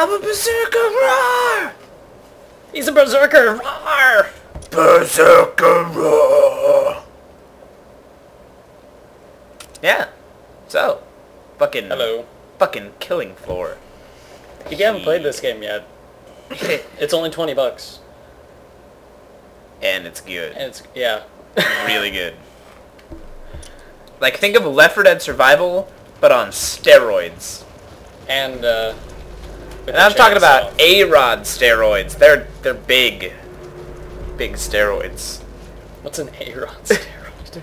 I'm a berserker. Roar! He's a berserker! Roar! Berserker. Roar! Yeah. So, fucking Hello. fucking killing floor. If you haven't played this game yet, it's only 20 bucks. and it's good. And it's, yeah. really good. Like think of Left 4 Dead Survival, but on steroids. And, uh... And I'm talking about. A-Rod steroids. They're they're big, big steroids. What's an A-Rod steroid?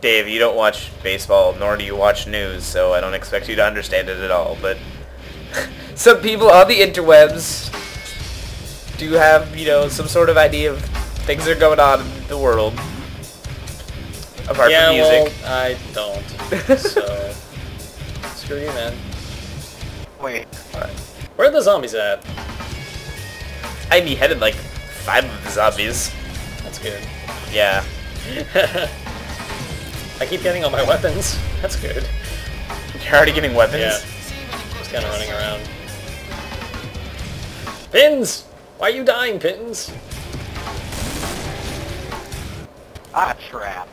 Dave, you don't watch baseball, nor do you watch news, so I don't expect you to understand it at all. But some people on the interwebs do have, you know, some sort of idea of things that are going on in the world. Apart yeah, from music. well, I don't. So... Screw you, man. Wait. Where are the zombies at? I beheaded like five of the zombies. That's good. Yeah. I keep getting all my weapons. That's good. You're already getting weapons? Yeah. Just kind of running around. Pins! Why are you dying, Pins? Ah, trap.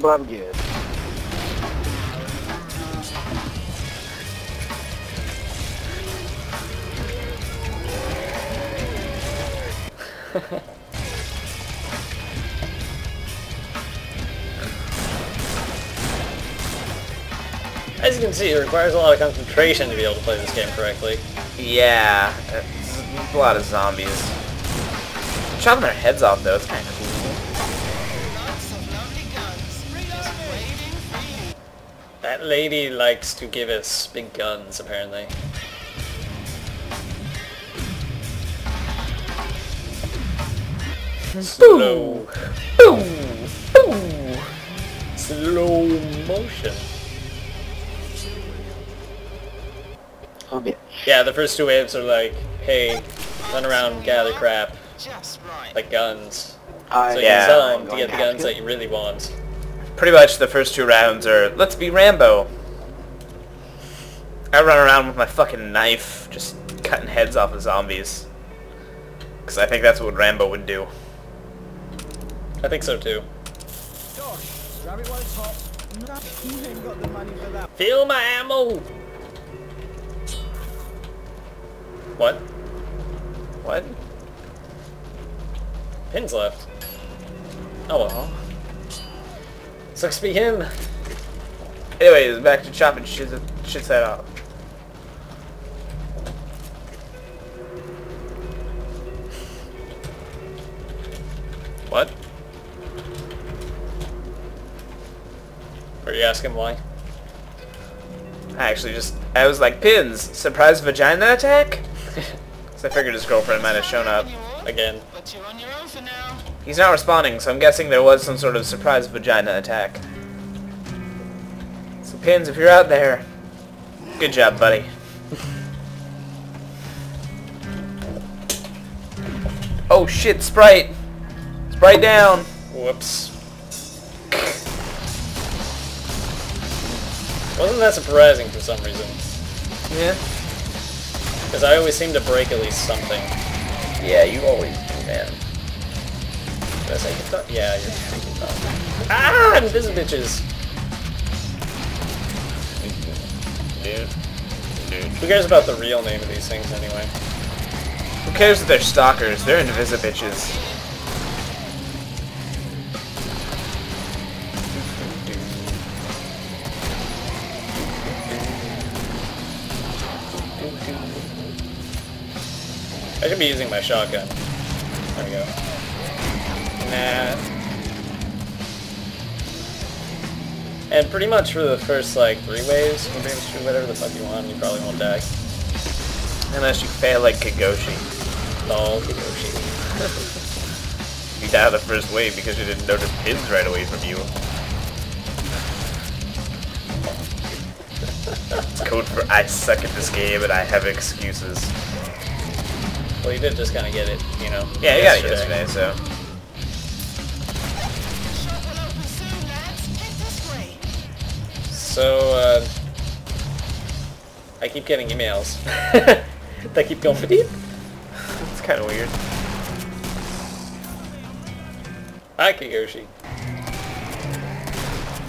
But I'm good. As you can see, it requires a lot of concentration to be able to play this game correctly. Yeah. It's a lot of zombies. Chopping their heads off though, it's kind of cool. That lady likes to give us big guns, apparently. Slow. Boom! Boom! Slow motion. Oh, bitch. Yeah, the first two waves are like, hey, run around, gather crap, like guns. I So you Yeah. can sell them to get the guns to. that you really want. Pretty much the first two rounds are, let's be Rambo. I run around with my fucking knife, just cutting heads off of zombies. Because I think that's what Rambo would do. I think so too. Gosh, rabbit won't hop. No, you ain't got the money for that. Fill my ammo! What? What? Pins left. Oh well. Sucks to be him. Anyways, back to chopping shit, shit's head off. What? Are you asking why? I actually just, I was like, pins, surprise vagina attack? so I figured his girlfriend might have shown up. Again. But you're on your own for now. He's not responding, so I'm guessing there was some sort of surprise vagina attack. So Pins, if you're out there, good job, buddy. oh shit, Sprite! Sprite down! Whoops. Wasn't that surprising for some reason? Yeah? Because I always seem to break at least something. Yeah, you always do, man. Did I say good stuff? Yeah, you're freaking dumb. Ah, this bitches. Dude. Dude. Who cares about the real name of these things anyway? Who cares if they're stalkers? They're Invisa bitches. Should be using my shotgun. There we go. Nah. And pretty much for the first like three waves, you can pretty much do whatever the fuck you want. You probably won't die. Unless you fail like Kagoshi. Lol, Kiyoshi. You die the first wave because you didn't notice pins right away from you. It's code for I suck at this game and I have excuses. Well, you did just kind of get it, you know. Yeah, you got it yesterday, so. Shop will open soon, lads. Head this way. So, uh, I keep getting emails. they keep going beep. It's kind of weird. Hi, Kiyoshi.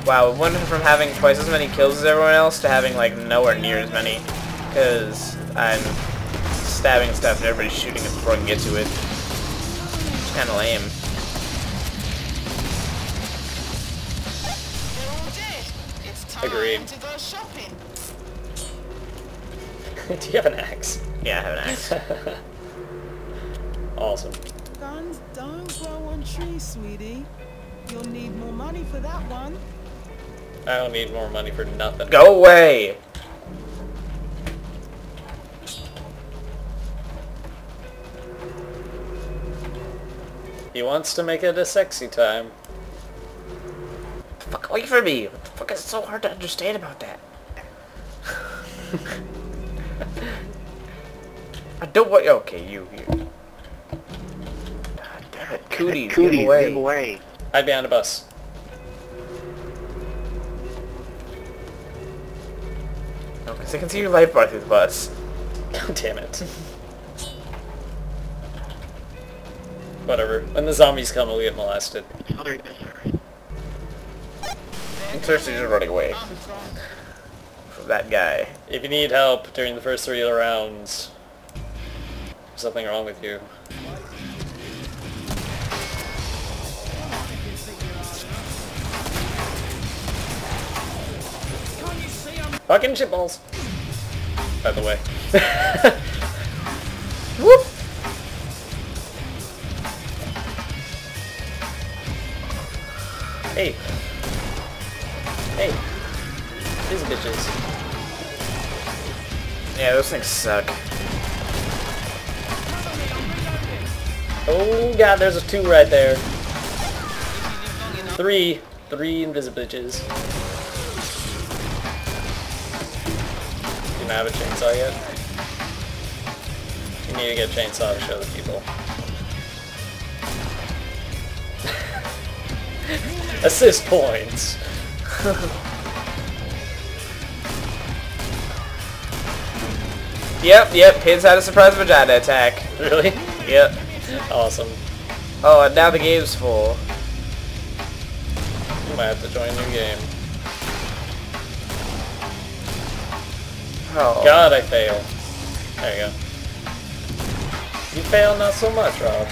Wow, we went from having twice as many kills as everyone else to having like nowhere near as many. Because I'm stabbing stuff and everybody's shooting it before I can get to it. It's kind of lame. They're all dead. It's time Agreed. to go shopping. Do you have an axe? Yeah, I have an axe. awesome. Guns don't grow on trees, sweetie. You'll need more money for that one. I don't need more money for nothing. Go away! He wants to make it a sexy time. Fuck away from me! What the fuck is so hard to understand about that? I don't want. Okay, you. you. God damn it, cooties, Cooties, give away. give away. Hide behind a bus. No, because I can see your life bar through the bus. God damn it. Whatever. When the zombies come, we'll get molested. I'm seriously just running away from that guy. If you need help during the first three rounds, there's something wrong with you. Fucking shitballs. By the way. Whoop! Hey. Hey. These bitches. Yeah, those things suck. Oh god, there's a two right there. Three. Three invisibiles. Do you not have a chainsaw yet? You need to get a chainsaw to show the people. Assist points. Yep, yep, Pids had a surprise vagina attack. Really? Yep. Awesome. Oh, and now the game's full. You might have to join a new game. Oh. God, I failed. There you go. You fail not so much, Rob.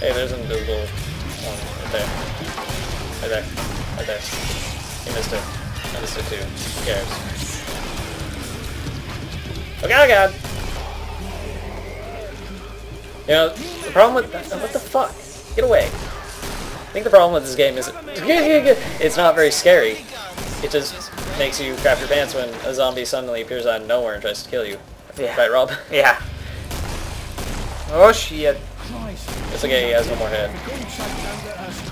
Hey, there's an invisible one right there. Right there. Right there. You missed it. I missed it too. Who cares? Oh god, oh god! You know, the problem with... What the fuck? Get away. I think the problem with this game is... It's not very scary. It just makes you crap your pants when a zombie suddenly appears out of nowhere and tries to kill you. Yeah. Right, Rob? Yeah. Oh shit. It's okay, he has one more hit.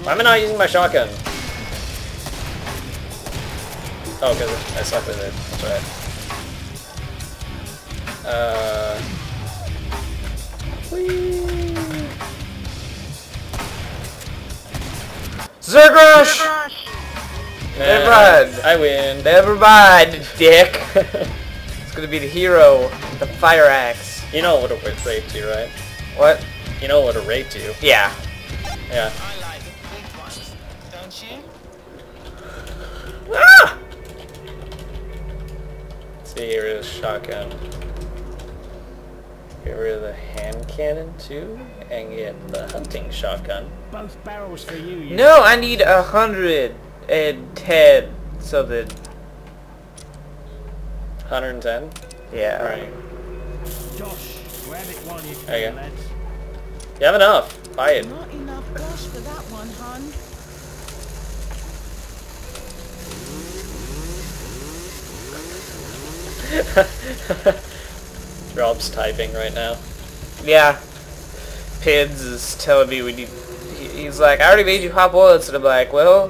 Why am I not using my shotgun? Oh, because I suck with it. That's right. Uh... Whee! Zergrush! Never mind. I win. Never mind, dick. It's gonna be the hero, the fire axe. you know what would have raped you, right? What? You know what would have raped you. Yeah. Yeah. I like big ones, don't you? Ah! See, here is shotgun. Get rid of the hand cannon too, and get the hunting shotgun. Both barrels for you, you No, I need a hundred and ten something. 110. Yeah. Right. Josh, grab it while you There you can, go. lads. You have enough. Buy it. Not enough dosh for that one, hun. Rob's typing right now. Yeah. Pids is telling me we need. He's like, I already made you hot bullets, and I'm like, well,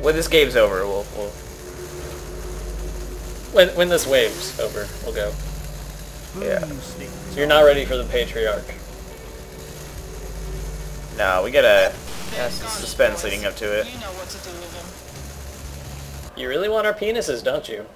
when this game's over, we'll. we'll When when this wave's over, we'll go. yeah. So you're not ready for the patriarch. No, we gotta. They're That's the gone, suspense leading up to it. You know what to do with them. You really want our penises, don't you?